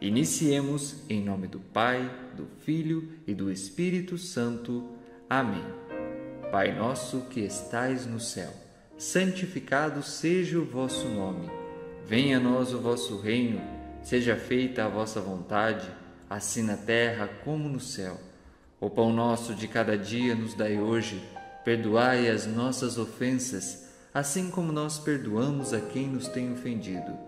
Iniciemos em nome do Pai, do Filho e do Espírito Santo. Amém. Pai nosso que estais no céu, santificado seja o vosso nome. Venha a nós o vosso reino, seja feita a vossa vontade, assim na terra como no céu. O pão nosso de cada dia nos dai hoje, perdoai as nossas ofensas, assim como nós perdoamos a quem nos tem ofendido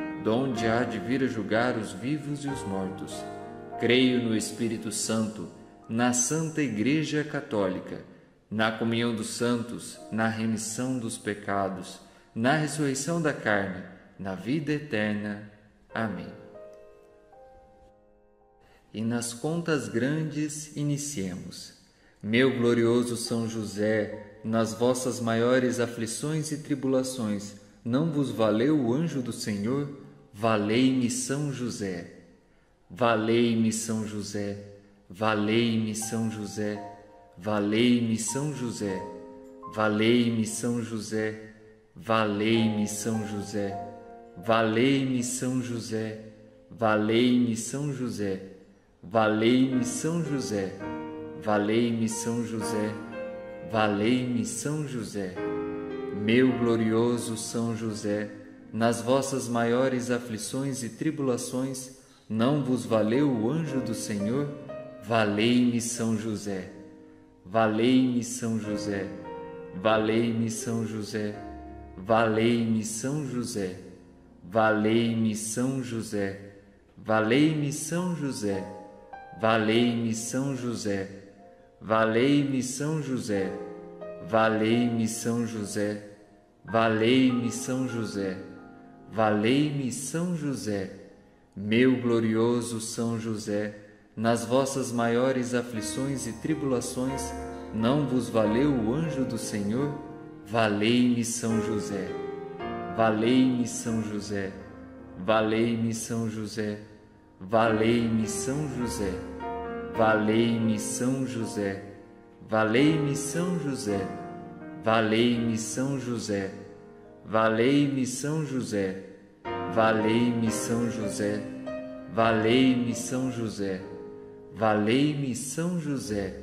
donde há de vir a julgar os vivos e os mortos. Creio no Espírito Santo, na Santa Igreja Católica, na comunhão dos santos, na remissão dos pecados, na ressurreição da carne, na vida eterna. Amém. E nas contas grandes iniciemos. Meu glorioso São José, nas vossas maiores aflições e tribulações, não vos valeu o anjo do Senhor? Valei-me São José, valei-me São José, valei-me São José, valei-me São José, valei-me São José, valei-me São José, valei-me São José, valei-me São José, valei-me São José, valei-me São José, valei-me São José, meu glorioso São José, nas vossas maiores aflições e tribulações, não vos valeu o anjo do Senhor? Valei-me São José. Valei-me São José. Valei-me São José. Valei-me São José. Valei-me São José. Valei-me São José. Valei-me São José. Valei-me São José. Valei-me São José. Valei-me São José. Valei-me São José, meu glorioso São José, nas vossas maiores aflições e tribulações, não vos valeu o anjo do Senhor? Valei-me São José. Valei-me São José. Valei-me São José. Valei-me São José. Valei-me São José. Valei-me São José. Valei-me São José. Valei-me São José, valei-me São José, valei-me São José, valei-me São José,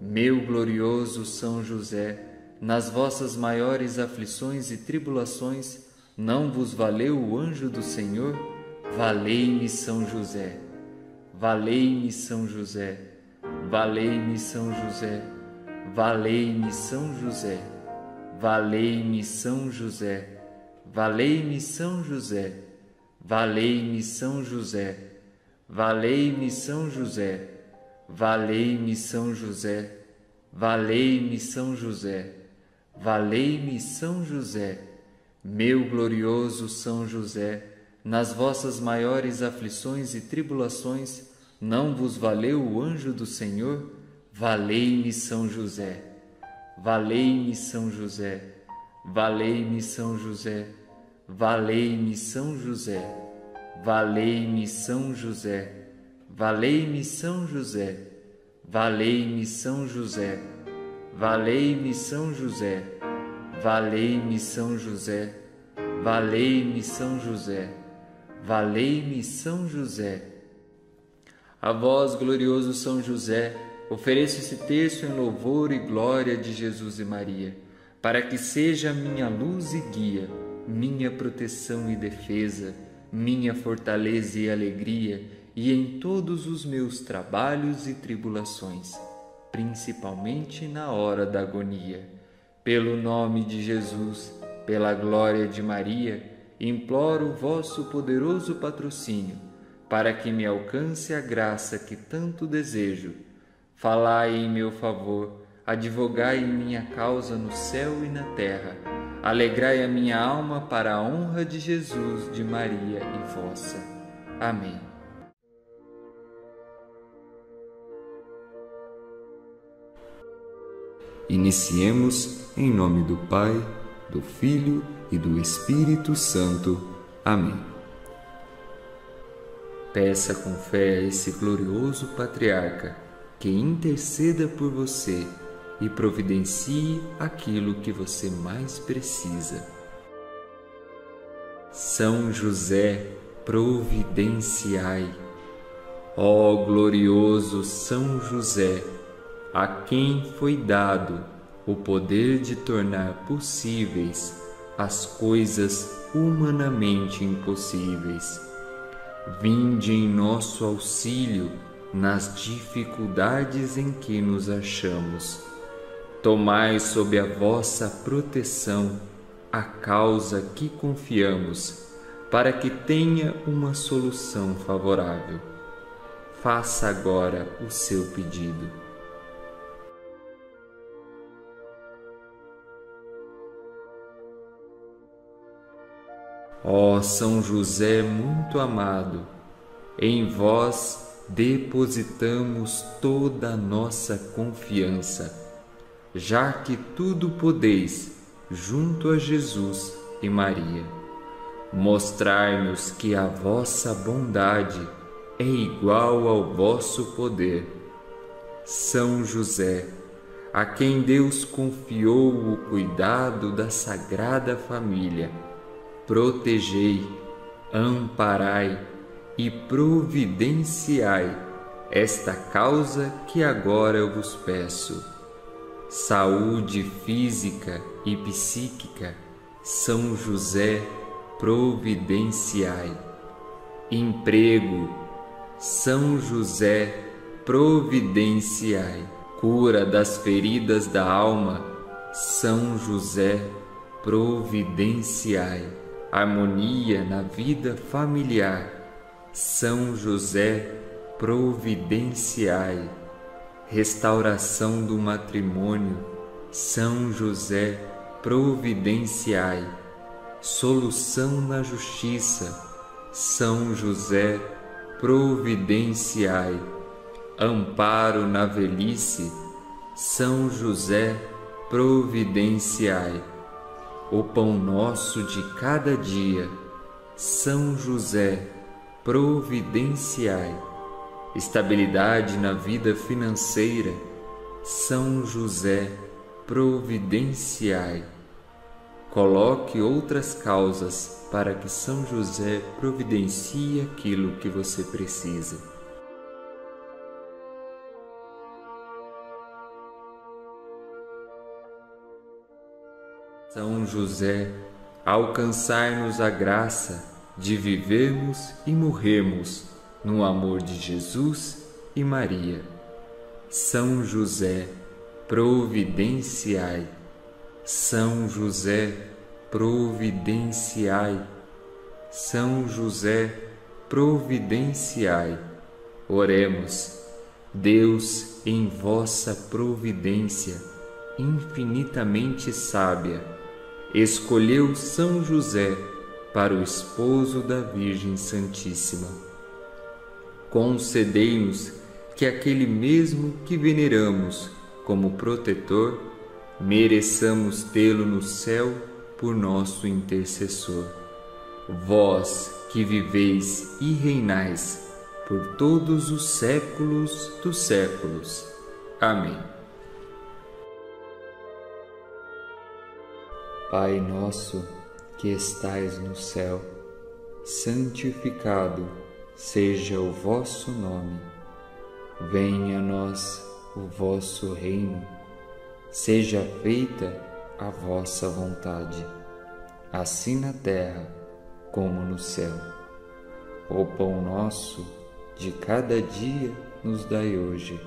meu glorioso São José, nas vossas maiores aflições e tribulações, não vos valeu o anjo do Senhor? Valei-me São José, valei-me São José, valei-me São José, valei-me São José. Valei-me São José, valei-me São José, valei-me São José, valei-me São José, valei-me São José, valei-me São José, valei-me São José, meu glorioso São José, nas vossas maiores aflições e tribulações, não vos valeu o anjo do Senhor? Valei-me São José. Valei-me São José, valei-me São José, valei-me São José, valei-me São José, valei-me São José, valei-me São José, valei-me São José, valei-me São José, valei-me São José, valei-me São José. A vós, glorioso São José, Ofereço esse texto em louvor e glória de Jesus e Maria, para que seja minha luz e guia, minha proteção e defesa, minha fortaleza e alegria, e em todos os meus trabalhos e tribulações. principalmente na hora da agonia. Pelo nome de Jesus, pela glória de Maria, imploro o vosso poderoso patrocínio, para que me alcance a graça que tanto desejo. Falai em meu favor, advogai em minha causa no céu e na terra. Alegrai a minha alma para a honra de Jesus, de Maria e vossa. Amém. Iniciemos em nome do Pai, do Filho e do Espírito Santo. Amém. Peça com fé a esse glorioso patriarca que interceda por você e providencie aquilo que você mais precisa. São José, providenciai. Ó glorioso São José, a quem foi dado o poder de tornar possíveis as coisas humanamente impossíveis. Vinde em nosso auxílio nas dificuldades em que nos achamos. Tomai sob a vossa proteção a causa que confiamos, para que tenha uma solução favorável. Faça agora o seu pedido. Ó São José muito amado, em vós depositamos toda a nossa confiança, já que tudo podeis junto a Jesus e Maria. Mostrai-nos que a vossa bondade é igual ao vosso poder. São José, a quem Deus confiou o cuidado da Sagrada Família, protegei, amparai e providenciai esta causa que agora eu vos peço. Saúde física e psíquica, São José, providenciai. Emprego, São José, providenciai. Cura das feridas da alma, São José, providenciai harmonia na vida familiar. São José, providenciai. Restauração do matrimônio. São José, providenciai. Solução na justiça. São José, providenciai. Amparo na velhice. São José, providenciai o pão nosso de cada dia, São José, providenciai. Estabilidade na vida financeira, São José, providenciai. Coloque outras causas para que São José providencie aquilo que você precisa. São José, alcançai-nos a graça de vivermos e morrermos no amor de Jesus e Maria. São José, providenciai. São José, providenciai. São José, providenciai. Oremos. Deus, em vossa providência infinitamente sábia, escolheu São José para o esposo da Virgem Santíssima. Concedei-nos que aquele mesmo que veneramos como protetor, mereçamos tê-lo no céu por nosso intercessor. Vós que viveis e reinais por todos os séculos dos séculos. Amém. Pai nosso que estais no céu, santificado seja o vosso nome. Venha a nós o vosso reino. Seja feita a vossa vontade, assim na terra como no céu. O pão nosso de cada dia nos dai hoje.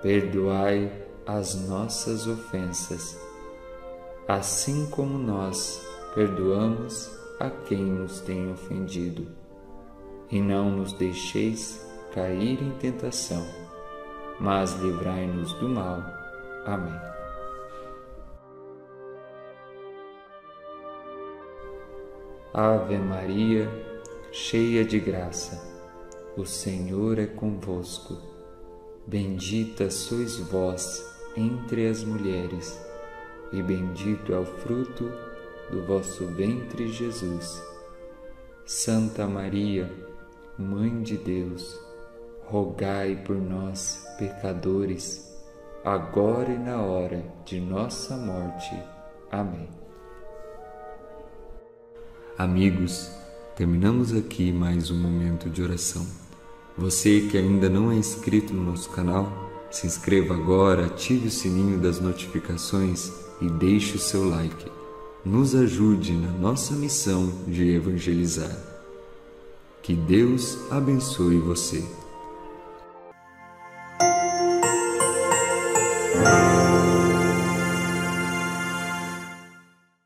perdoai as nossas ofensas, assim como nós perdoamos a quem nos tem ofendido. E não nos deixeis cair em tentação, mas livrai-nos do mal. Amém. Ave Maria, cheia de graça, o Senhor é convosco. Bendita sois vós entre as mulheres, e bendito é o fruto do vosso ventre, Jesus. Santa Maria, Mãe de Deus, rogai por nós, pecadores, agora e na hora de nossa morte. Amém. Amigos, terminamos aqui mais um momento de oração. Você que ainda não é inscrito no nosso canal, se inscreva agora, ative o sininho das notificações e deixe o seu like. Nos ajude na nossa missão de evangelizar. Que Deus abençoe você.